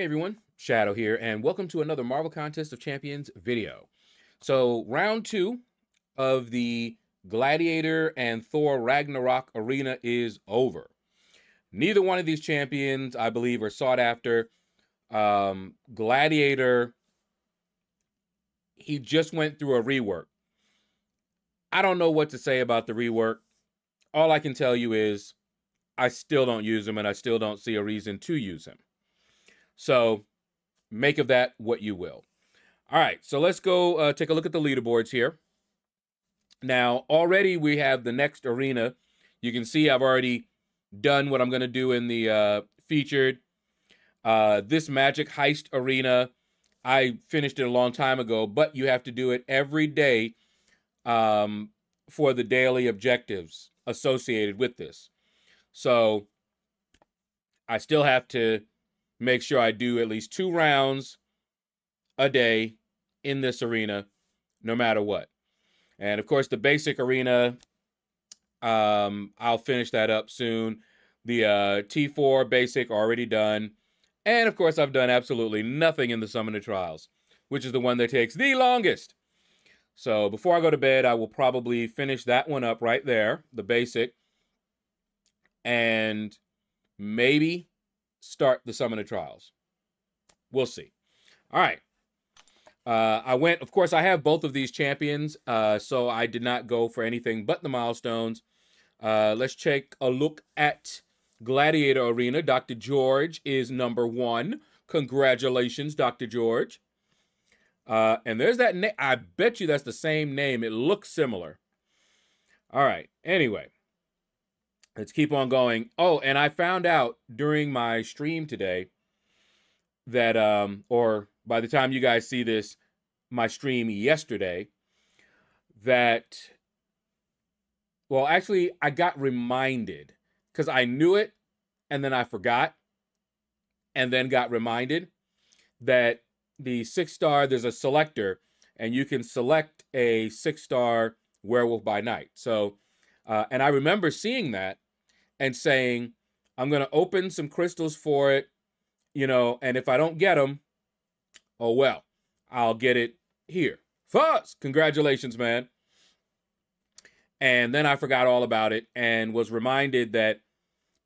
Hey everyone, Shaedow here, and welcome to another Marvel Contest of Champions video. So, round two of the Gladiator and Thor Ragnarok arena is over. Neither one of these champions, I believe, are sought after. Um, Gladiator, he just went through a rework. I don't know what to say about the rework. All I can tell you is I still don't use him, and I still don't see a reason to use him. So make of that what you will. All right, so let's go uh, take a look at the leaderboards here. Now, already we have the next arena. You can see I've already done what I'm going to do in the uh, featured. Uh, this Magic Heist Arena, I finished it a long time ago, but you have to do it every day um, for the daily objectives associated with this. So I still have to make sure I do at least two rounds a day in this arena, no matter what. And of course, the basic arena, um, I'll finish that up soon. The uh, T4 basic already done. And of course, I've done absolutely nothing in the Summoner Trials, which is the one that takes the longest. So before I go to bed, I will probably finish that one up right there, the basic. And maybe start the Summoner Trials. We'll see. All right. Uh, I went, of course, I have both of these champions, uh, so I did not go for anything but the milestones. Uh, let's take a look at Gladiator Arena. Dr. George is number one. Congratulations, Dr. George. Uh, and there's that name. I bet you that's the same name. It looks similar. All right. Anyway, let's keep on going. Oh, and I found out during my stream today that um or by the time you guys see this my stream yesterday that well, actually I got reminded cuz I knew it and then I forgot and then got reminded that the 6 star there's a selector and you can select a 6 star werewolf by night. So uh, and I remember seeing that and saying, I'm going to open some crystals for it, you know, and if I don't get them, oh well, I'll get it here. Fuzz, congratulations, man. And then I forgot all about it and was reminded that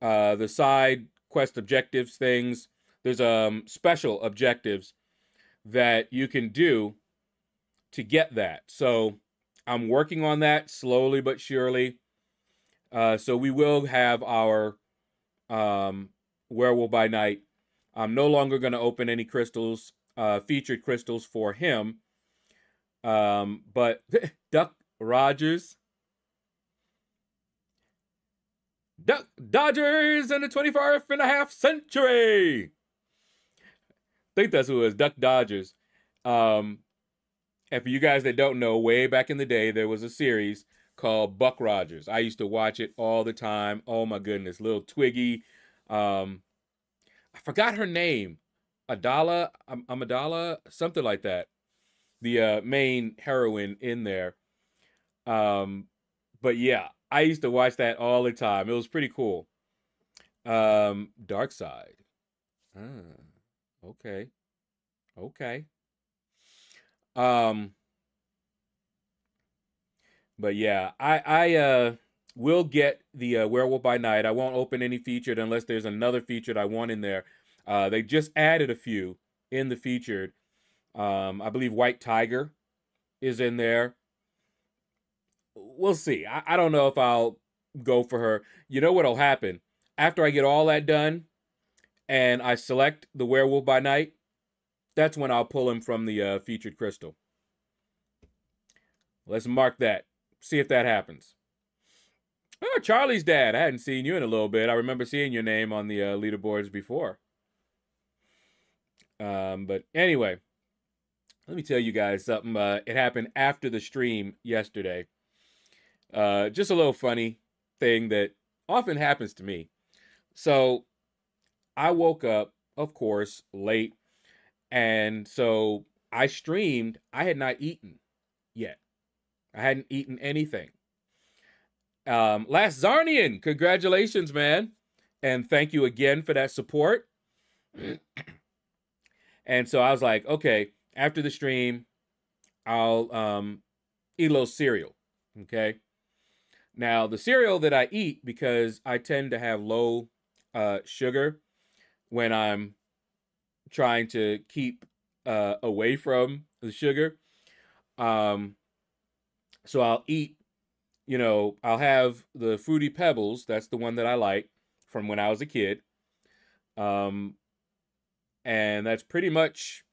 uh, the side quest objectives things, there's um special objectives that you can do to get that. So I'm working on that slowly but surely. Uh, so we will have our um, Werewolf by Night. I'm no longer going to open any crystals, uh, featured crystals for him. Um, but Duck Rogers, Duck Dodgers in the 24th and a half century. I think that's who it is, Duck Dodgers. Um, and for you guys that don't know, way back in the day, there was a series called Buck Rogers. I used to watch it all the time. Oh my goodness, little Twiki. Um, I forgot her name. Adala, Amadala, something like that. The uh, main heroine in there. Um, but yeah, I used to watch that all the time. It was pretty cool. Um, Dark Side. Ah, okay. Okay. Um, but yeah, I I uh will get the uh, Werewolf by Night. I won't open any featured unless there's another featured I want in there. Uh, they just added a few in the featured. Um, I believe White Tiger is in there. We'll see. I, I don't know if I'll go for her. You know what'll happen after I get all that done, and I select the Werewolf by Night. That's when I'll pull him from the uh, featured crystal. Let's mark that see if that happens. Oh, Charlie's dad. I hadn't seen you in a little bit. I remember seeing your name on the uh, leaderboards before. Um, but anyway, let me tell you guys something. Uh, it happened after the stream yesterday. Uh, just a little funny thing that often happens to me. So I woke up, of course, late. And so I streamed. I had not eaten yet. I hadn't eaten anything. Um, Last Zarnian, congratulations, man. And thank you again for that support. And so I was like, okay, after the stream, I'll um, eat a little cereal. Okay. Now, the cereal that I eat, because I tend to have low uh, sugar when I'm trying to keep uh, away from the sugar. Um, so I'll eat, you know, I'll have the Fruity Pebbles. That's the one that I like from when I was a kid. Um, and that's pretty much,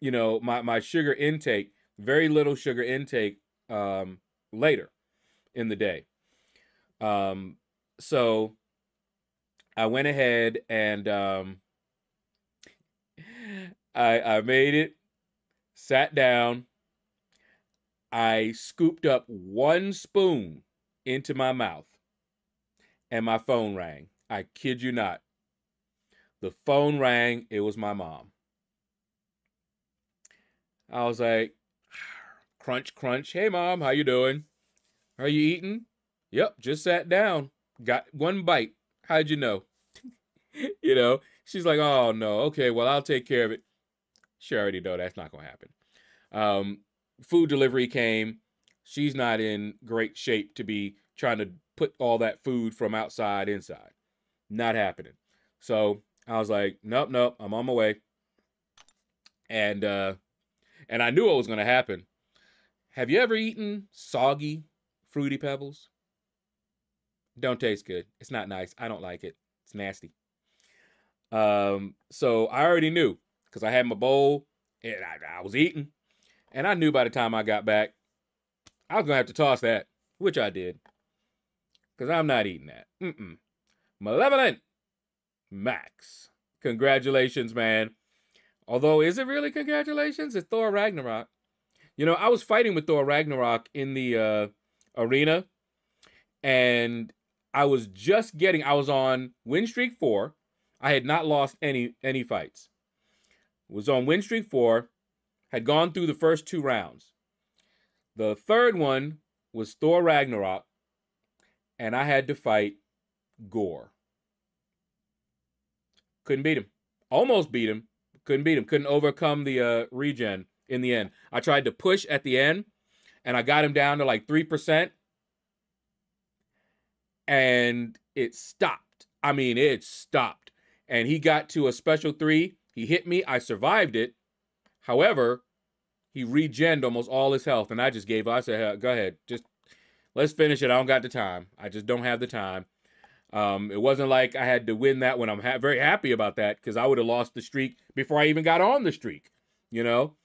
you know, my, my sugar intake, very little sugar intake um, later in the day. Um, so I went ahead and um, I I made it, sat down. I scooped up one spoon into my mouth, and my phone rang. I kid you not. The phone rang. It was my mom. I was like, crunch, crunch. Hey, mom, how you doing? Are you eating? Yep, just sat down. Got one bite. How'd you know? you know, she's like, oh no, okay, well, I'll take care of it. She already know that's not gonna happen. Um, food delivery came. She's not in great shape to be trying to put all that food from outside inside. Not happening. So I was like, nope, nope, I'm on my way. And uh and I knew what was gonna happen. Have you ever eaten soggy fruity pebbles? Don't taste good. It's not nice. I don't like it. It's nasty. Um, so I already knew because I had my bowl and I, I, was eating, and I knew by the time I got back, I was gonna have to toss that, which I did, because I'm not eating that. Mm-mm. Malevolent Max, congratulations, man. Although, is it really congratulations? It's Thor Ragnarok. You know, I was fighting with Thor Ragnarok in the uh, arena, and I was just getting. I was on win streak four. I had not lost any any fights. Was on win streak four. Had gone through the first two rounds. The third one was Thor Ragnarok, and I had to fight Gorr. Couldn't beat him. Almost beat him. Couldn't beat him. Couldn't overcome the uh, regen in the end. I tried to push at the end, and I got him down to like three percent, and it stopped. I mean, it stopped. And he got to a special three. He hit me. I survived it. However, he regened almost all his health, and I just gave up. I said, "Go ahead, just let's finish it. I don't got the time. I just don't have the time." Um, it wasn't like I had to win that one. I'm ha- very happy about that because I would have lost the streak before I even got on the streak, you know,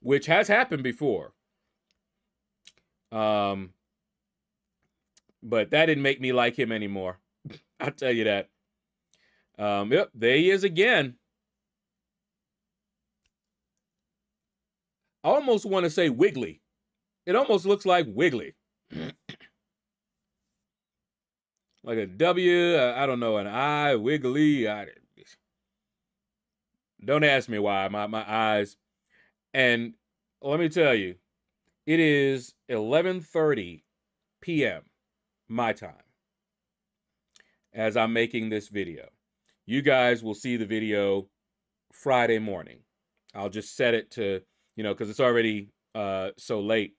which has happened before. Um, but that didn't make me like him anymore. I'll tell you that. Um, yep, there he is again. I almost want to say Wiggly. It almost looks like Wiggly. like a W, uh, don't know, an I, Wiggly. I, don't ask me why. My my eyes. And let me tell you, it is 11:30 p.m. my time as I'm making this video. You guys will see the video Friday morning. I'll just set it to, you know, because it's already uh, so late.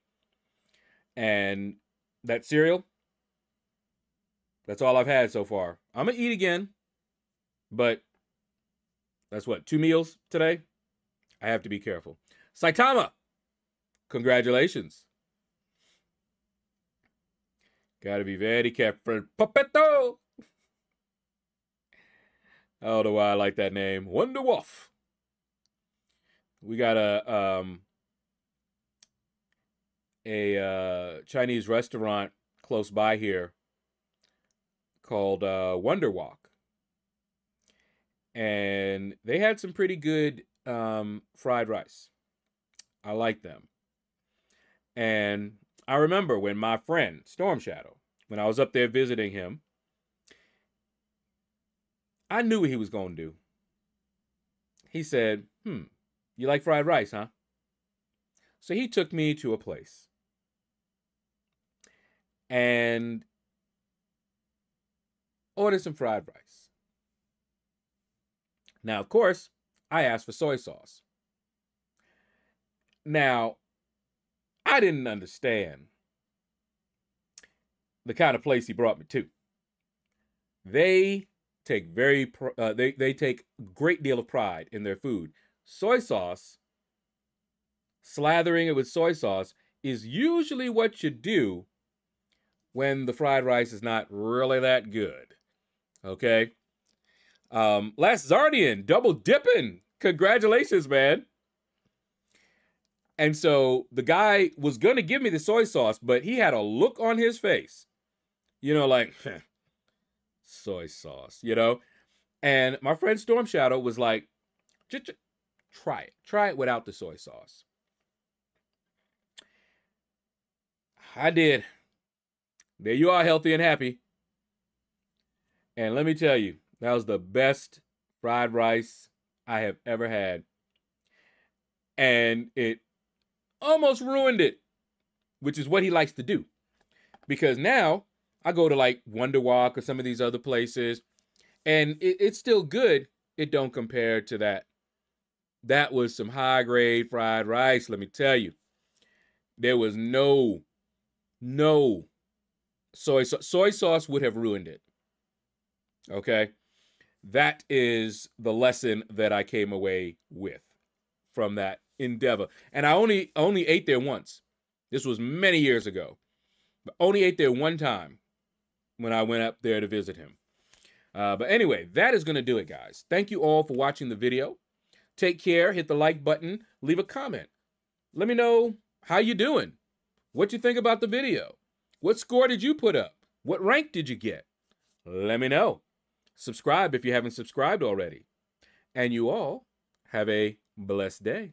And that cereal, that's all I've had so far. I'm going to eat again, but that's what, two meals today? I have to be careful. Saitama, congratulations. Gotta be very careful. Puppetto! I don't know why I like that name. Wonder Wolf. We got a um a uh, Chinese restaurant close by here called uh, Wonder Wok, and they had some pretty good um, fried rice. I like them, and I remember when my friend Storm Shadow, when I was up there visiting him, I knew what he was going to do. He said, Hmm, you like fried rice, huh? So he took me to a place. And ordered some fried rice. Now, of course, I asked for soy sauce. Now, I didn't understand the kind of place he brought me to. They take very uh, they they take great deal of pride in their food. Soy sauce, slathering it with soy sauce is usually what you do when the fried rice is not really that good. Okay? Um, Last Zardian, double dipping. Congratulations, man. And so the guy was going to give me the soy sauce, but he had a look on his face, you know, like, soy sauce, you know? And my friend Storm Shadow was like, try it. Try it without the soy sauce. I did. There you are, healthy and happy. And let me tell you, that was the best fried rice I have ever had. And it almost ruined it, which is what he likes to do. Because now I go to like Wonder Wok or some of these other places, and it, it's still good. It don't compare to that. That was some high grade fried rice, let me tell you. There was no, no soy sauce. Soy sauce would have ruined it. Okay. That is the lesson that I came away with from that endeavor. And I only only ate there once. This was many years ago. But only ate there one time when I went up there to visit him. Uh, but anyway, that is going to do it, guys. Thank you all for watching the video. Take care. Hit the like button. Leave a comment. Let me know how you doing. What you think about the video. What score did you put up? What rank did you get? Let me know. Subscribe if you haven't subscribed already. And you all have a blessed day.